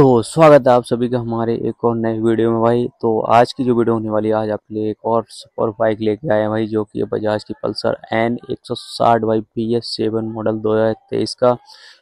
तो स्वागत है आप सभी का हमारे एक और नए वीडियो में भाई। तो आज की जो वीडियो होने वाली है, आज आपके लिए एक और सुपर बाइक लेके आए हैं भाई, जो कि बजाज की Pulsar N 160 by B S seven model दो हज़ार तेईस का।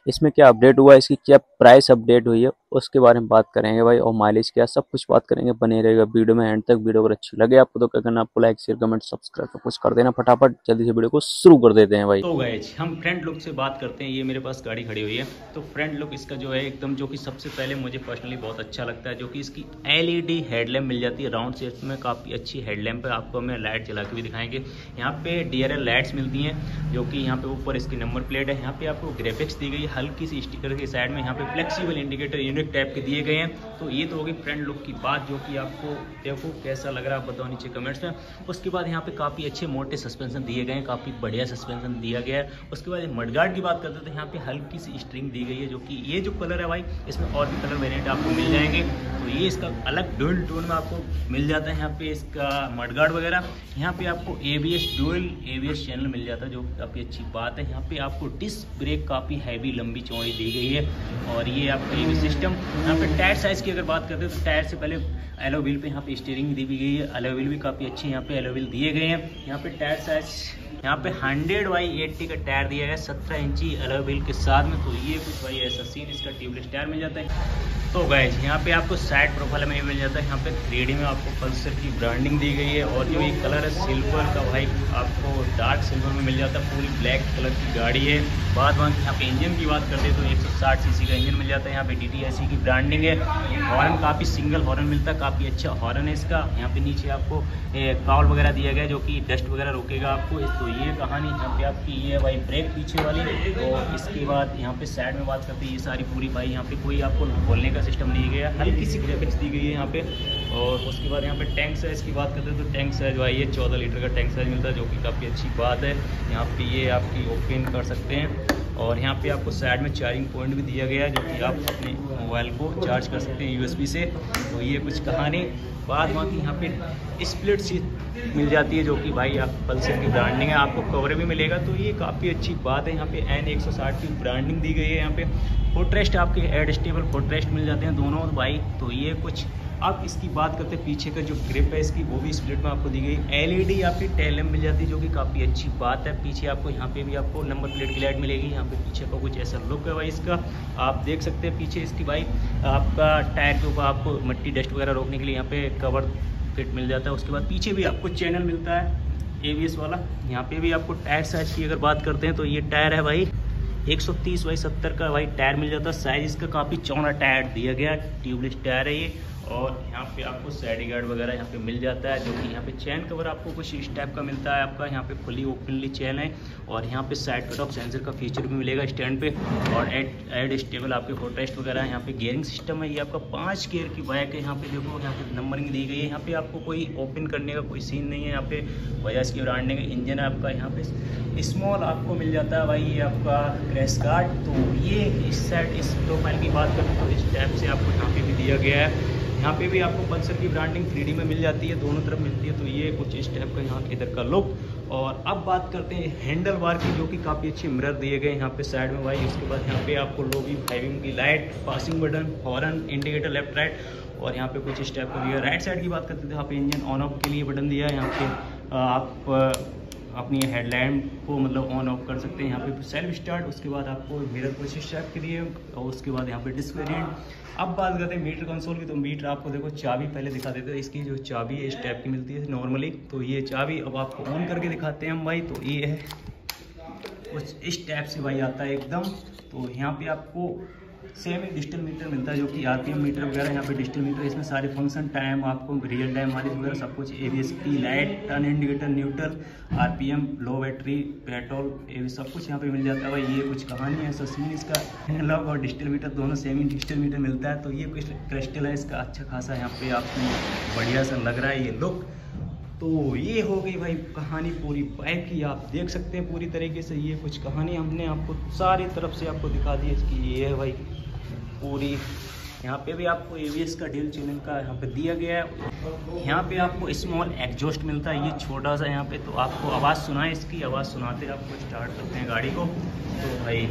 इसमें क्या अपडेट हुआ, इसकी क्या प्राइस अपडेट हुई है, उसके बारे में बात करेंगे भाई और माइलेज क्या, सब कुछ बात करेंगे, बने रहेगा वीडियो में एंड तक वीडियो अगर अच्छी लगे आपको तो क्या करना, आपको लाइक शेयर कमेंट सब्सक्राइब सब कुछ कर देना फटाफट, जल्दी से वीडियो को शुरू कर देते हैं भाई। तो गए हम फ्रंट लुक से बात करते हैं, ये मेरे पास गाड़ी खड़ी हुई है। तो फ्रंट लुक इसका जो है एकदम, जो कि सबसे पहले मुझे पर्सनली बहुत अच्छा लगता है, जो कि इसकी एलईडी हेडलैम्प मिल जाती है राउंड शेप में काफ़ी अच्छी हेडलैम्प है, आपको हमें लाइट जला के भी दिखाएँगे। यहाँ पे डीआरएल लाइट्स मिलती हैं, जो कि यहाँ पे ऊपर इसकी नंबर प्लेट है, यहाँ पे आपको ग्राफिक्स दी गई है हल्की सी स्टिकर के साइड में यहाँ पे फ्लेक्सीबल इंडिकेटर यूनिक टाइप के दिए गए हैं। तो ये तो होगी फ्रंट लुक की बात जो कि आपको देखो कैसा लग रहा है बताओ नीचे कमेंट्स में। उसके बाद यहाँ पे काफ़ी अच्छे मोटे सस्पेंशन दिए गए हैं, काफ़ी बढ़िया सस्पेंशन दिया गया है। उसके बाद मडगार्ड की बात करते तो यहाँ पे हल्की सी स्ट्रिंग दी गई है जो कि ये जो कलर है भाई, इसमें और भी कलर वेरियंट आपको मिल जाएँगे। तो ये इसका अलग डुअल टोन में आपको मिल जाता है यहाँ पे इसका मडगार्ड वगैरह। यहाँ पे आपको ए बी एस चैनल मिल जाता है, जो काफ़ी अच्छी बात है। यहाँ पे आपको डिस्क ब्रेक काफ़ी हैवी लंबी चौड़ी दी गई है। और ये आपका ए बी सिस्टम यहाँ पे टायर साइज़ की अगर बात करते हैं तो टायर से पहले एलोविल पे यहाँ पे स्टीयरिंग दी गई है। एलोविल भी काफ़ी अच्छे यहाँ पे एलोविल दिए गए हैं। यहाँ पे टायर साइज़ यहाँ पे 100 बाई 80 का टायर दिया गया, सत्रह इंची अलग व्हील के साथ में। तो ये कुछ भाई ऐसा सीन इसका ट्यूबलेस टायर मिल जाता है। तो गैज यहाँ पे आपको साइड प्रोफ़ाइल में मिल जाता है। यहाँ पे थ्री में आपको पल्सर की ब्रांडिंग दी गई है और जो ये कलर है सिल्वर का भाई, आपको डार्क सिल्वर में मिल जाता है। पूरी ब्लैक कलर की गाड़ी है। बाद यहाँ पे इंजन की बात करते तो एक सौ का इंजन मिल जाता है। यहाँ पे डी की ब्रांडिंग है। हॉर्न काफ़ी सिंगल हॉर्न मिलता है। काफ़ी अच्छा हॉर्न है इसका। यहाँ पे नीचे आपको काउल वगैरह दिया गया जो कि डस्ट वगैरह रोकेगा आपको। तो ये कहानी जहाँ पे आपकी ये है भाई ब्रेक पीछे वाली और इसके बाद यहाँ पे साइड में बात करते हैं, ये सारी पूरी भाई यहाँ पे कोई आपको बोलने का सिस्टम नहीं गया हल्की सी ग्रेफिक्स दी गई है यहाँ पे। और उसके बाद यहाँ पे टैंक साइज़ की बात करते हैं तो टैंक साइज़ भाई, ये चौदह लीटर का टैंक साइज़ मिलता है, जो कि काफ़ी अच्छी बात है। यहाँ पे ये आपकी ओपन कर सकते हैं। और यहाँ पे आपको साइड में चार्जिंग पॉइंट भी दिया गया है जो कि आप अपने मोबाइल को चार्ज कर सकते हैं यूएसबी से। तो ये कुछ कहानी, बाद की यहाँ पे स्प्लिट सीट मिल जाती है जो कि भाई आप पल्सर की ब्रांडिंग है, आपको कवर भी मिलेगा। तो ये काफ़ी अच्छी बात है, यहाँ पे एन एक की ब्रांडिंग दी गई है, यहाँ पे फोटरेस्ट आपके एडस्टेबल फोटरेस्ट मिल जाते हैं दोनों भाई। तो ये कुछ अब इसकी बात करते हैं पीछे का जो ग्रिप है, इसकी, वो भी स्प्लिट में आपको दी गई। एलईडी आपकी टेल मिल जाती है, जो कि काफ़ी अच्छी बात है। पीछे आपको, यहाँ पे भी आपको नंबर प्लेट की लाइट मिलेगी, यहाँ पे पीछे का कुछ ऐसा लुक है भाई इसका। आप देख सकते हैं पीछे इसकी भाई, आपका टायर के ऊपर आपको मट्टी डस्ट वगैरह रोकने के लिए यहाँ पे कवर फिट मिल जाता है। उसके बाद पीछे भी आपको चैनल मिलता है ए वाला। यहाँ पे भी आपको टायर साइज़ की अगर बात करते हैं तो ये टायर है भाई। 130 बाई 70 का भाई टायर मिल जाता है। साइज़ इसका काफ़ी चौड़ा टायर दिया गया ट्यूबलेस टायर है ये। और यहाँ पे आपको साइड गार्ड वगैरह यहाँ पे मिल जाता है जो कि यहाँ पे चैन कवर आपको कुछ इस टाइप का मिलता है आपका यहाँ पे फुली ओपनली चैन है और यहाँ पे साइड कट ऑफ़ सेंसर का फीचर भी मिलेगा स्टैंड पे और एड एड स्टेबल आपके फोटेस्ट वगैरह यहाँ पे गियरिंग सिस्टम है ये आपका पाँच गेयर की बाइक है यहाँ पे देखो यहाँ पे नंबरिंग दी गई है यहाँ पे आपको कोई ओपन करने का कोई सीन नहीं है यहाँ पे बजाज की ब्रांडिंग इंजन है आपका यहाँ पे स्मॉल आपको मिल जाता है भाई ये आपका क्रैश गार्ड तो ये इस साइड इस प्रोफ़ाइल की बात करें तो इस टाइप से आपको यहाँ पे भी दिया गया है यहाँ पे भी आपको पल्सर की ब्रांडिंग थ्री में मिल जाती है, दोनों तरफ़ मिलती है तो ये कुछ इस टाइप का यहाँ इधर का लुक और अब बात करते हैं हैंडल बार की, जो कि काफ़ी अच्छी मिरर दिए गए यहाँ पे साइड में भाई। उसके बाद यहाँ पे आपको लोबी फाइविंग की light passing button horn indicator left right और यहाँ पे कुछ इस टाइप का दिया राइट साइड की बात करते थे। यहाँ पे इंजन ऑन ऑफ़ के लिए बटन दिया है। यहाँ पे आप अपनी हेडलैम्प को मतलब ऑन ऑफ़ कर सकते हैं, यहाँ पे सेल्फ स्टार्ट उसके बाद आपको मिरर कोशिश चेक के लिए और उसके बाद यहाँ पे डिस्क अब बात करते हैं मीटर कंसोल की तो मीटर आपको देखो चाबी पहले दिखा देते हैं, इसकी जो चाबी है, इस टाइप की मिलती है नॉर्मली तो ये चाबी अब आपको ऑन करके दिखाते हैं हम भाई तो ये है। कुछ इस टाइप से भाई आता है एकदम। तो यहाँ पे आपको सेम ही डिजिटल मीटर मिलता है जो कि आरपीएम मीटर वगैरह यहाँ पे डिजिटल मीटर इसमें सारे फ़ंक्शन टाइम आपको रियल टाइम वाली वगैरह सब कुछ A B S P light turn indicator neutral RPM low battery petrol ये सब कुछ यहाँ पे मिल जाता है। भाई, ये कुछ कहानी है सस्मीन इसका। एनालॉग और डिजिटल मीटर दोनों सेम ही डिजिटल मीटर मिलता है। तो ये कुछ क्रिस्टल है इसका अच्छा खासा यहाँ पे आपको बढ़िया सा लग रहा है ये लुक तो ये हो गई भाई कहानी पूरी बाइक की। आप देख सकते हैं पूरी तरीके से ये कुछ कहानी हमने आपको सारी तरफ़ से आपको दिखा दी इसकी ये है भाई पूरी। यहाँ पे भी आपको ए का डील चैनल का यहाँ पे दिया गया है। यहाँ पे आपको स्मॉल एग्जॉस्ट मिलता है, ये छोटा सा यहाँ पे। तो आपको आवाज़ सुनाए इसकी, आवाज़ सुनाते आपको स्टार्ट करते हैं गाड़ी को। तो भाई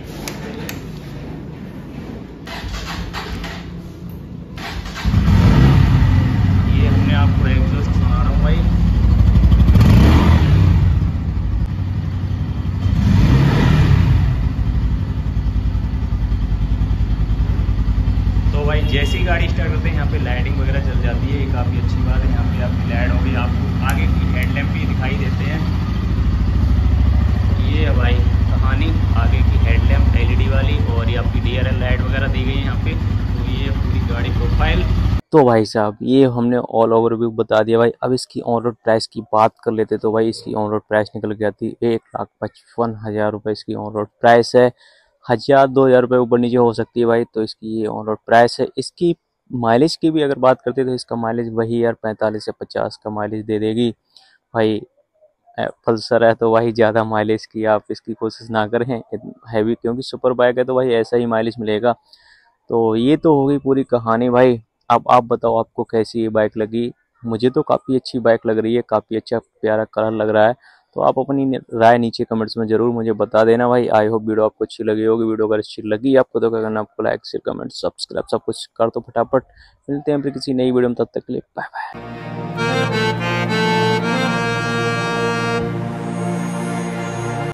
जैसी गाड़ी स्टार्ट करते हैं, यहाँ पे लाइटिंग वगैरह चल जाती है, ये काफ़ी अच्छी बात है, यहाँ पे आपकी लाइट होगी, आपको आगे की हेडलैम्प भी दिखाई देते हैं। ये है भाई कहानी, आगे की हेडलैम्प एलईडी वाली, और ये आपकी डीआरएल लाइट वगैरह दी गई है यहाँ पे तो ये पूरी गाड़ी प्रोफ़ाइल तो भाई साहब, ये हमने ऑल ओवर व्यू बता दिया भाई। अब इसकी ऑन रोड प्राइस की बात कर लेते तो भाई इसकी ऑन रोड प्राइस निकल के आती एक लाख पचपन हज़ार रुपये इसकी ऑन रोड प्राइस है। हज़ार दो हज़ार रुपये ऊपर नीचे हो सकती है भाई तो इसकी ये ऑन रोड प्राइस है। इसकी माइलेज की भी अगर बात करते तो इसका माइलेज वही यार पैंतालीस से पचास का माइलेज दे देगी। भाई पल्सर है तो वही ज़्यादा माइलेज की आप इसकी कोशिश ना करें हैवी क्योंकि सुपर बाइक है तो भाई ऐसा ही माइलेज मिलेगा। तो ये तो होगी पूरी कहानी भाई। अब आप बताओ आपको कैसी ये बाइक लगी? मुझे तो काफ़ी अच्छी बाइक लग रही है, काफ़ी अच्छा प्यारा कलर लग रहा है। तो आप अपनी राय नीचे कमेंट्स में ज़रूर मुझे बता देना भाई। आई होप वीडियो आपको अच्छी लगी होगी। वीडियो अगर अच्छी लगी, आपको तो क्या करना, आपको लाइक शेयर कमेंट सब्सक्राइब सब कुछ कर दो फटाफट। मिलते हैं फिर किसी नई वीडियो में, तब तक के लिए बाय बाय